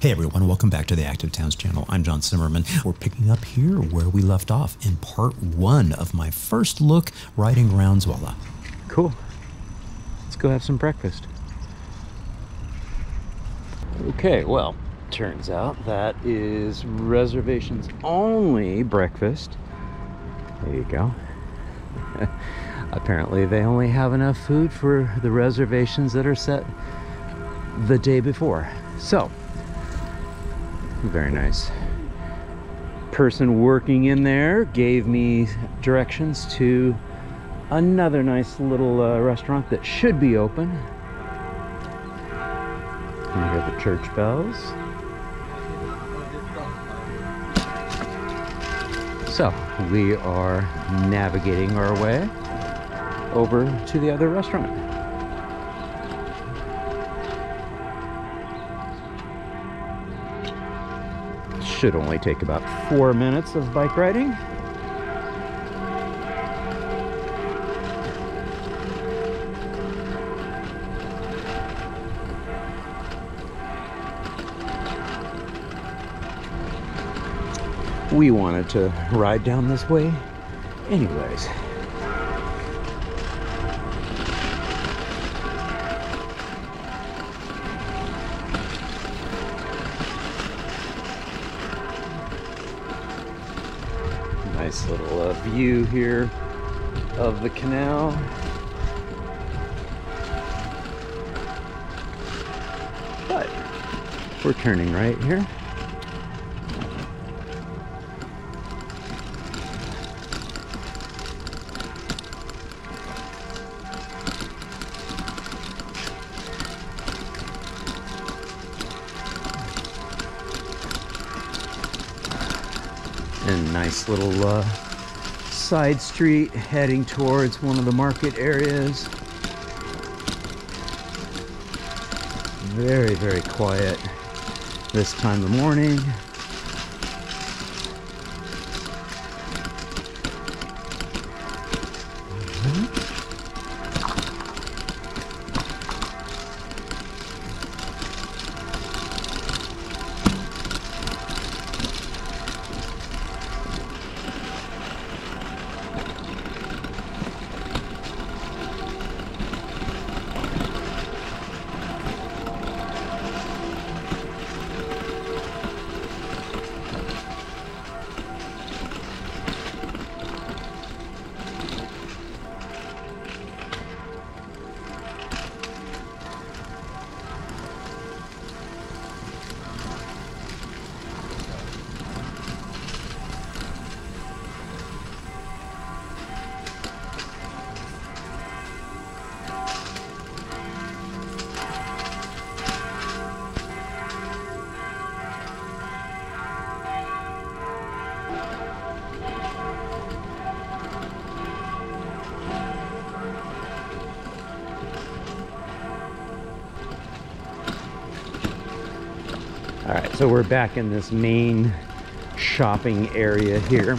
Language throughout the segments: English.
Hey everyone, welcome back to the Active Towns channel. I'm John Zimmerman. We're picking up here where we left off in part one of my first look riding around Zwolle. Cool. Let's go have some breakfast. Okay, well, turns out that is reservations only breakfast. There you go. Apparently, they only have enough food for the reservations that are set the day before. So, very nice. Person working in there gave me directions to another nice little uh, restaurant that should be open. You hear the church bells. So we are navigating our way over to the other restaurant. Should only take about four minutes of bike riding. we wanted to ride down this way anyways. Nice little uh, view here of the canal. But we're turning right here. And nice little uh, side street heading towards one of the market areas. Very, very quiet this time of morning. So we're back in this main shopping area here.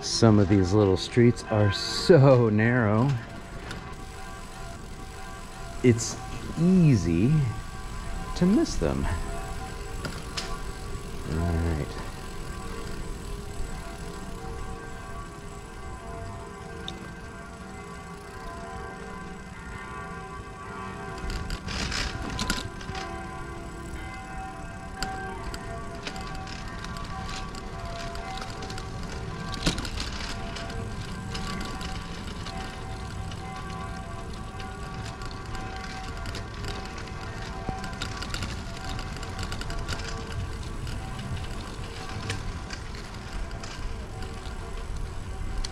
Some of these little streets are so narrow it's easy to miss them.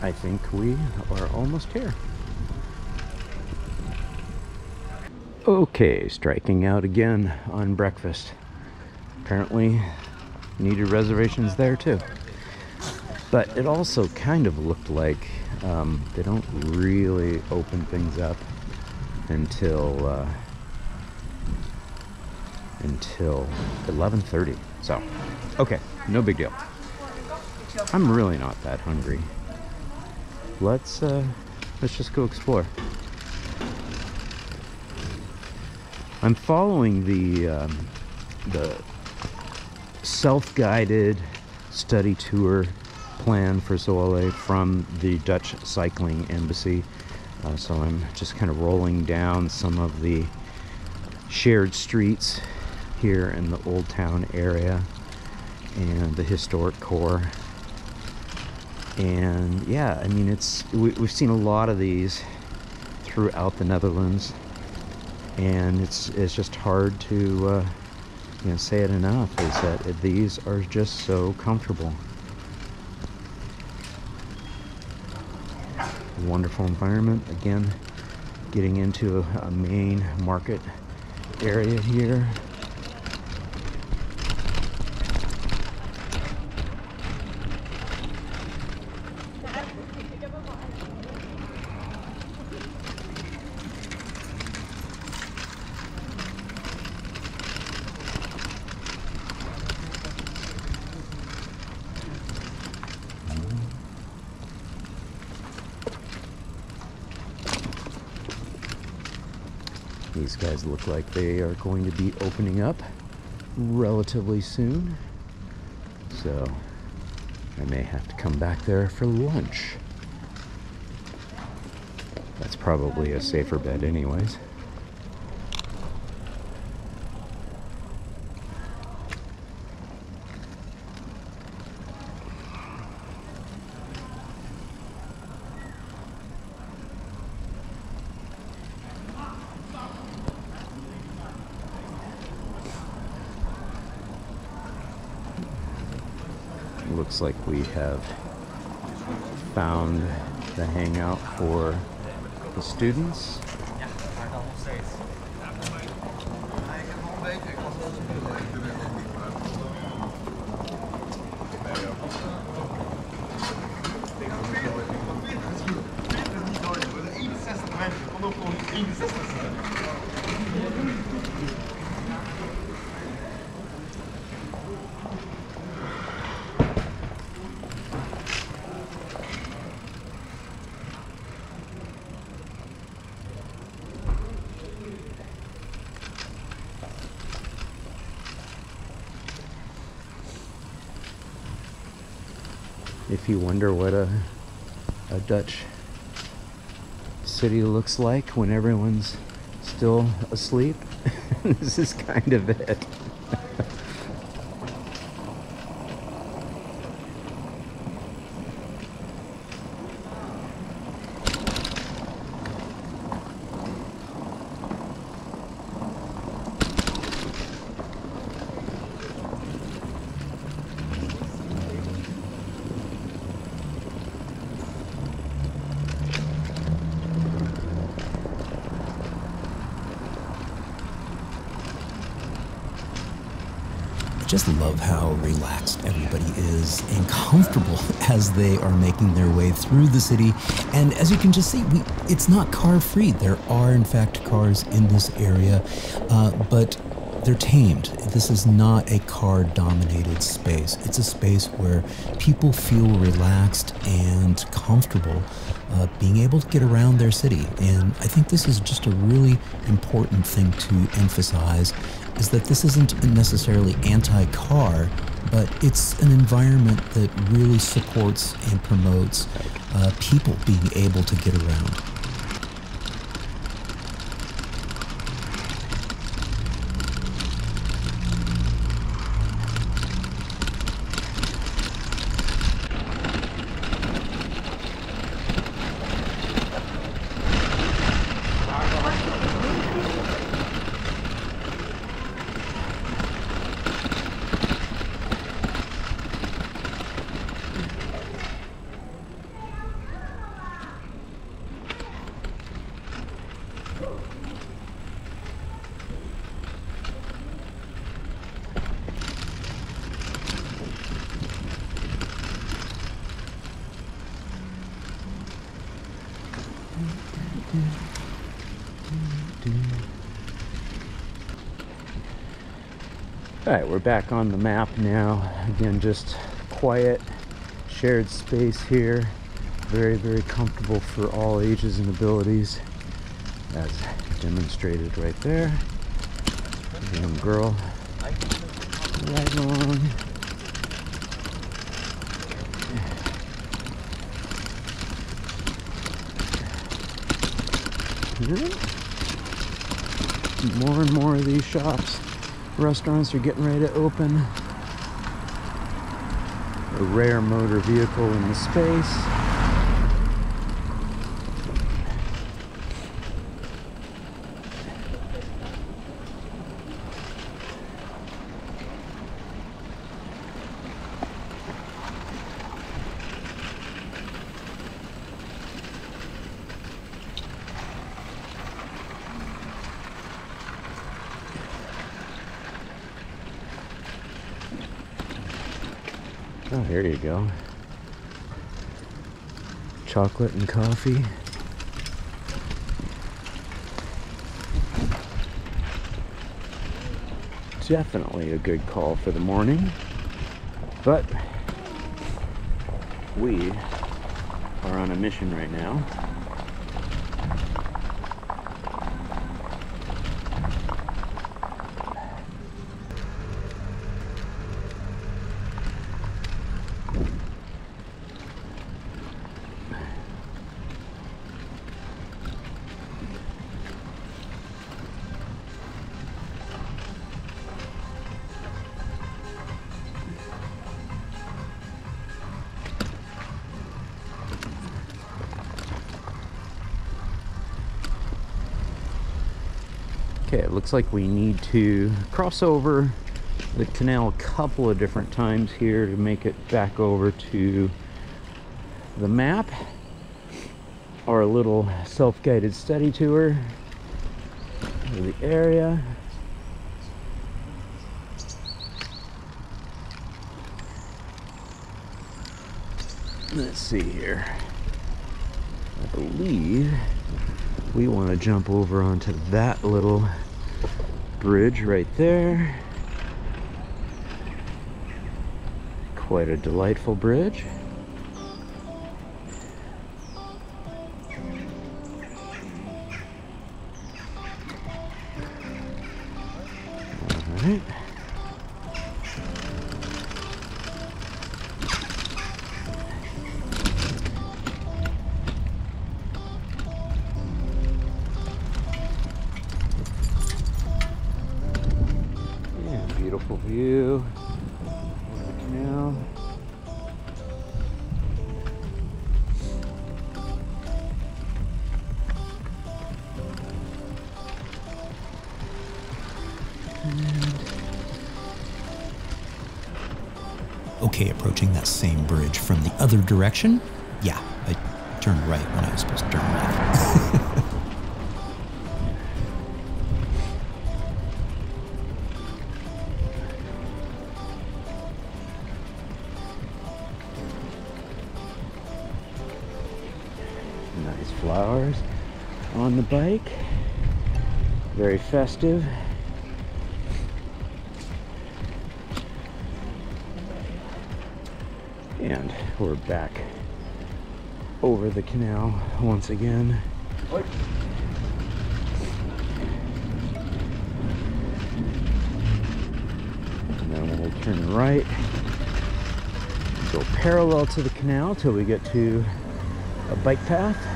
I think we are almost here. Okay, striking out again on breakfast. Apparently needed reservations there too. But it also kind of looked like um, they don't really open things up until uh, until 11:30. So, okay, no big deal. I'm really not that hungry. Let's uh, let's just go explore. I'm following the um, the self-guided study tour plan for Zwolle from the Dutch Cycling Embassy. Uh, so I'm just kind of rolling down some of the shared streets here in the Old Town area and the historic core. And yeah, I mean, it's we, we've seen a lot of these throughout the Netherlands, and it's it's just hard to uh, you know say it enough. Is that these are just so comfortable. Wonderful environment. Again, getting into a, a main market area here. These guys look like they are going to be opening up relatively soon. So I may have to come back there for lunch. That's probably a safer bet anyways. Looks like we have found the hangout for the students. If you wonder what a, a Dutch city looks like when everyone's still asleep, this is kind of it. Just love how relaxed everybody is and comfortable as they are making their way through the city. And as you can just see, we, it's not car free. There are, in fact, cars in this area, uh, but they're tamed. This is not a car dominated space. It's a space where people feel relaxed and comfortable uh, being able to get around their city. And I think this is just a really important thing to emphasize is that this isn't necessarily anti-car, but it's an environment that really supports and promotes uh, people being able to get around. Mm-hmm. All right, we're back on the map now. Again, just quiet, shared space here. Very, very comfortable for all ages and abilities, as demonstrated right there. Young girl right on. More and more of these shops, restaurants are getting ready to open. A rare motor vehicle in the space. Oh, here you go. Chocolate and coffee. Definitely a good call for the morning. But we are on a mission right now. Okay, it looks like we need to cross over the canal a couple of different times here to make it back over to the map. Our little self-guided study tour of the area. Let's see here. I believe we want to jump over onto that little bridge right there. Quite a delightful bridge. View. Okay, approaching that same bridge from the other direction. Yeah, I turned right when I was supposed to turn left. on the bike. Very festive. And we're back over the canal once again. And then we'll turn right, go parallel to the canal till we get to a bike path.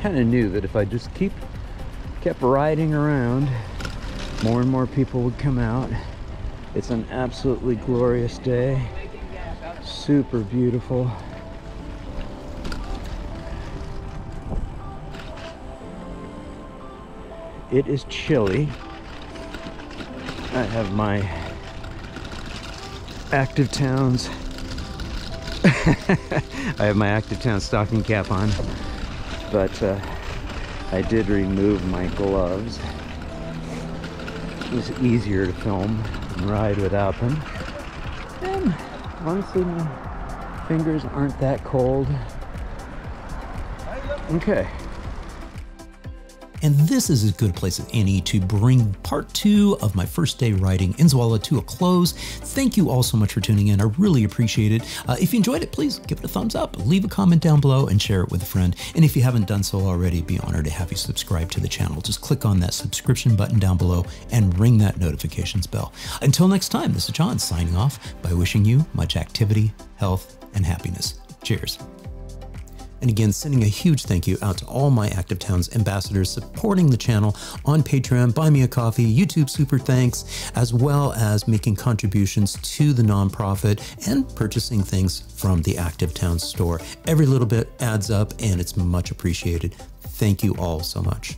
Kind of knew that if I just keep kept riding around, more and more people would come out. It's an absolutely glorious day. Super beautiful. it is chilly. I have my Active Towns. I have my Active Town stocking cap on, but uh, I did remove my gloves. It was easier to film and ride without them. And honestly, my fingers aren't that cold. Okay. And this is as good a place as any to bring part two of my first day writing in Inzwala to a close. Thank you all so much for tuning in. I really appreciate it. Uh, if you enjoyed it, please give it a thumbs up, leave a comment down below, and share it with a friend. And if you haven't done so already, be honored to have you subscribe to the channel. Just click on that subscription button down below and ring that notifications bell. Until next time, this is John signing off by wishing you much activity, health, and happiness. Cheers. And again, sending a huge thank you out to all my Active Towns ambassadors supporting the channel on Patreon, Buy Me a Coffee, YouTube Super Thanks, as well as making contributions to the nonprofit and purchasing things from the Active Towns store. Every little bit adds up and it's much appreciated. Thank you all so much.